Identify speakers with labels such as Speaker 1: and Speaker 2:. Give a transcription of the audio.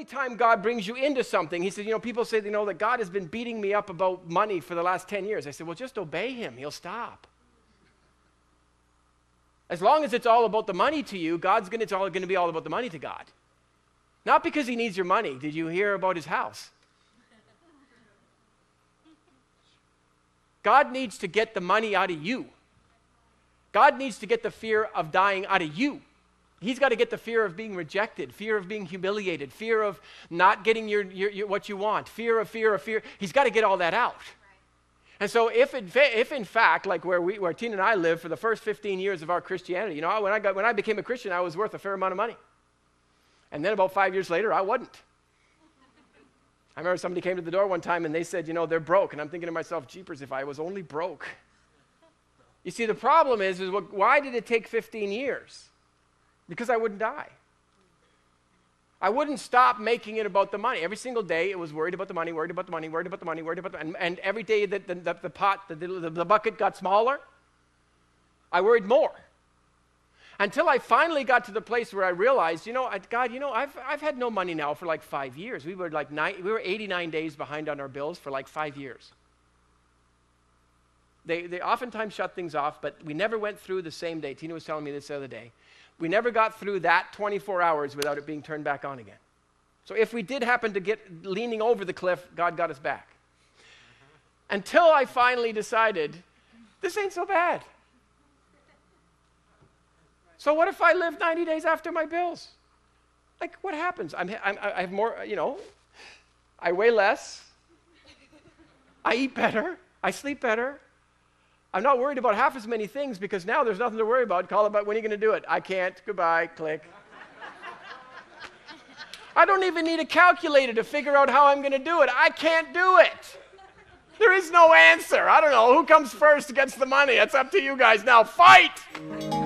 Speaker 1: anytime God brings you into something, he said, you know, people say, you know, that God has been beating me up about money for the last 10 years. I said, well, just obey him. He'll stop. As long as it's all about the money to you, God's gonna, it's all going to be all about the money to God. Not because he needs your money. Did you hear about his house? God needs to get the money out of you. God needs to get the fear of dying out of you. He's got to get the fear of being rejected, fear of being humiliated, fear of not getting your, your, your, what you want, fear of fear of fear. He's got to get all that out. And so, if in, if in fact, like where, we, where Tina and I lived for the first 15 years of our Christianity, you know, when I, got, when I became a Christian, I was worth a fair amount of money. And then about five years later, I wasn't. I remember somebody came to the door one time and they said, you know, they're broke. And I'm thinking to myself, jeepers, if I was only broke. You see, the problem is, is what, why did it take 15 years? Because I wouldn't die. I wouldn't stop making it about the money. Every single day, it was worried about the money, worried about the money, worried about the money, worried about the money. And, and every day that the, the, the pot, the, the, the bucket got smaller, I worried more until I finally got to the place where I realized, you know, I, God, you know, I've, I've had no money now for like five years. We were like nine, we were 89 days behind on our bills for like five years. They, they oftentimes shut things off, but we never went through the same day. Tina was telling me this the other day. We never got through that 24 hours without it being turned back on again. So if we did happen to get leaning over the cliff, God got us back. Until I finally decided, this ain't so bad. So what if I live 90 days after my bills? Like, what happens? I'm, I'm, i have more, you know, I weigh less, I eat better, I sleep better. I'm not worried about half as many things because now there's nothing to worry about. Call about when are you going to do it? I can't. Goodbye. Click. I don't even need a calculator to figure out how I'm going to do it. I can't do it. There is no answer. I don't know. Who comes first gets the money? It's up to you guys. Now fight!